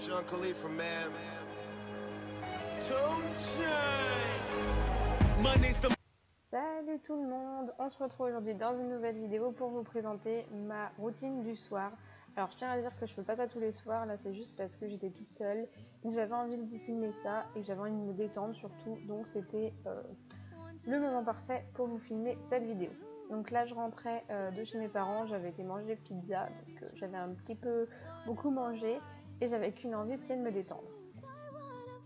Sean Khalifa, man. Salut tout le monde, on se retrouve aujourd'hui dans une nouvelle vidéo pour vous présenter ma routine du soir. Alors je tiens à dire que je fais pas ça tous les soirs, là c'est juste parce que j'étais toute seule, et j'avais envie de vous filmer ça et j'avais envie de me détendre surtout, donc c'était euh, le moment parfait pour vous filmer cette vidéo. Donc là je rentrais euh, de chez mes parents, j'avais été manger pizza, donc euh, j'avais un petit peu beaucoup mangé et j'avais qu'une envie c'était de me détendre.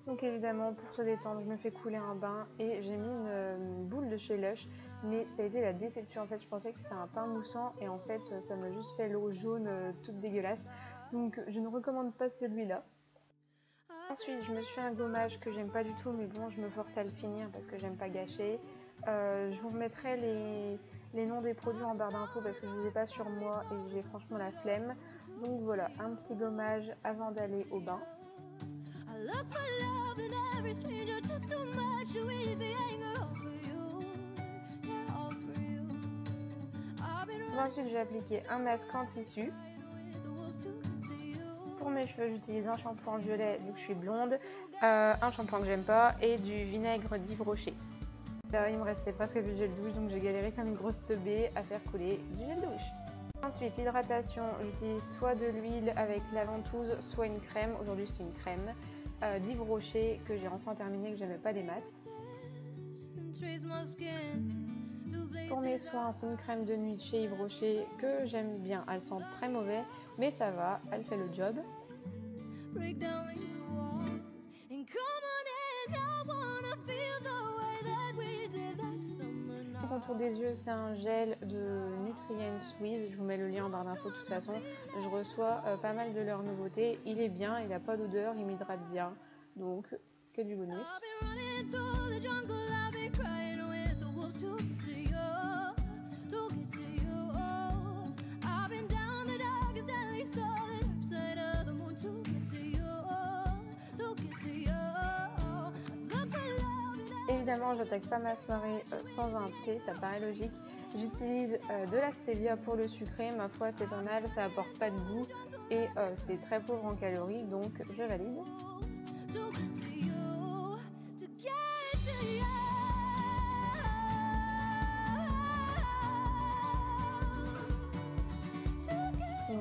Donc évidemment, pour se détendre, je me fais couler un bain et j'ai mis une, boule de chez Lush. Mais ça a été la déception. En fait, je pensais que c'était un pain moussant et en fait, ça m'a juste fait l'eau jaune euh, toute dégueulasse. Donc je ne recommande pas celui-là. Ensuite, je me suis fait un gommage que j'aime pas du tout, mais bon, je me force à le finir parce que j'aime pas gâcher. Euh, je vous remettrai les, les, noms des produits en barre d'infos parce que je ne les ai pas sur moi et j'ai franchement la flemme. Donc voilà, un petit gommage avant d'aller au bain. Ensuite, j'ai appliqué un masque en tissu. Pour mes cheveux, j'utilise un shampoing violet vu que je suis blonde, euh, un shampoing que j'aime pas et du vinaigre d'Yves Rocher. Là, il me restait presque du gel douche, donc j'ai galéré comme une grosse teubée à faire couler du gel douche. Ensuite, hydratation, j'utilise soit de l'huile avec la ventouse, soit une crème. Aujourd'hui, c'est une crème euh, d'Yves Rocher que j'ai enfin terminé, que j'aimais pas des maths. Pour mes soins, c'est une crème de nuit de chez Yves Rocher que j'aime bien. Elle sent très mauvais, mais ça va, elle fait le job. Contour des yeux, c'est un gel de Nutrient Squeeze. Je vous mets le lien en barre d'infos de toute façon. Je reçois euh, pas mal de leurs nouveautés. Il est bien, il n'a pas d'odeur, il m'hydrate bien. Donc, que du bonus. Évidemment, j'attaque pas ma soirée euh, sans un thé, ça paraît logique. J'utilise euh, de la stevia pour le sucré, ma foi c'est pas mal, ça apporte pas de goût et euh, c'est très pauvre en calories, donc je valide.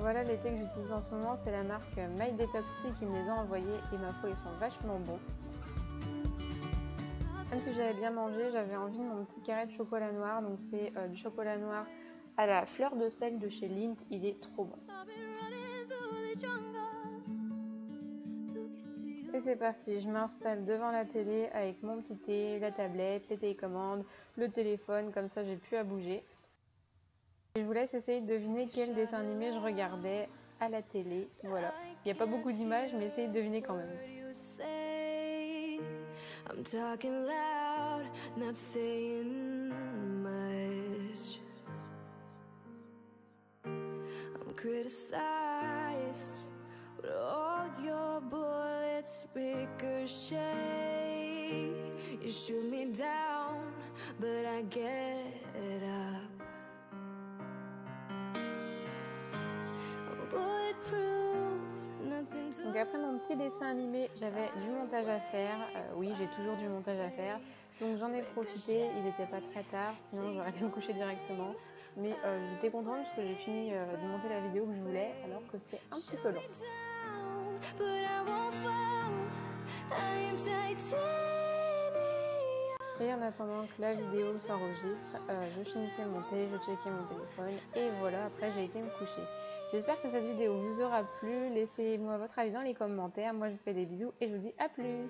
Voilà les thés que j'utilise en ce moment, c'est la marque My Detox Tea qui me les a envoyés et ma foi ils sont vachement bons. Même si j'avais bien mangé, j'avais envie de mon petit carré de chocolat noir. Donc c'est euh, du chocolat noir à la fleur de sel de chez Lint. Il est trop bon. Et c'est parti, je m'installe devant la télé avec mon petit thé, la tablette, les télécommandes, le téléphone, comme ça j'ai plus à bouger. Je vous laisse essayer de deviner quel dessin animé je regardais à la télé. Voilà, il n'y a pas beaucoup d'images, mais essayez de deviner quand même. I'm talking loud, not saying much. I'm criticized, but all your bullets ricochet. You shoot me down, but I get up. Après mon petit dessin animé, j'avais du montage à faire. Euh, oui, j'ai toujours du montage à faire. Donc j'en ai profité, il n'était pas très tard, sinon j'aurais dû me coucher directement. Mais euh, j'étais contente parce que j'ai fini euh, de monter la vidéo que je voulais alors que c'était un petit peu long. Et en attendant que la vidéo s'enregistre, je finissais de monter, je checkais mon téléphone et voilà, après j'ai été me coucher. J'espère que cette vidéo vous aura plu. Laissez-moi votre avis dans les commentaires. Moi, je vous fais des bisous et je vous dis à plus.